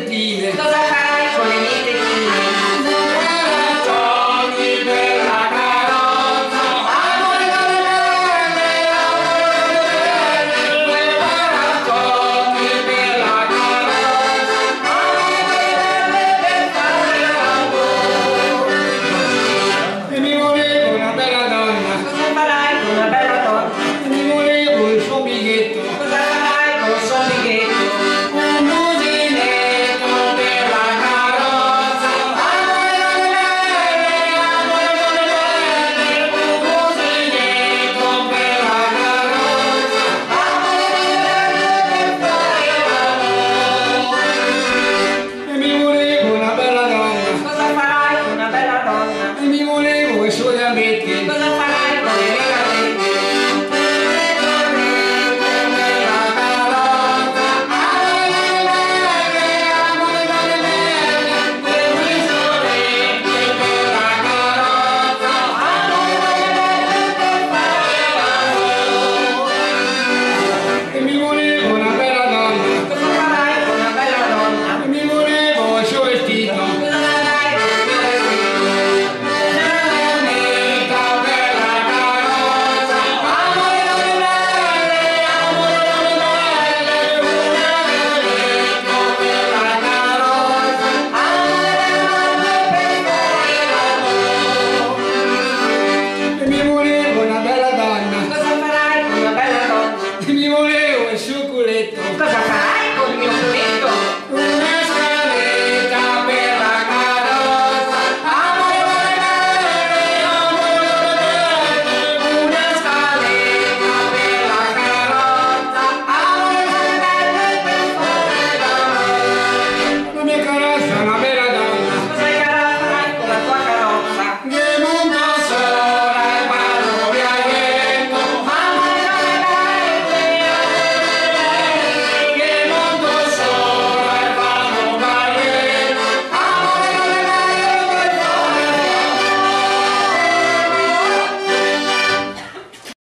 第一名。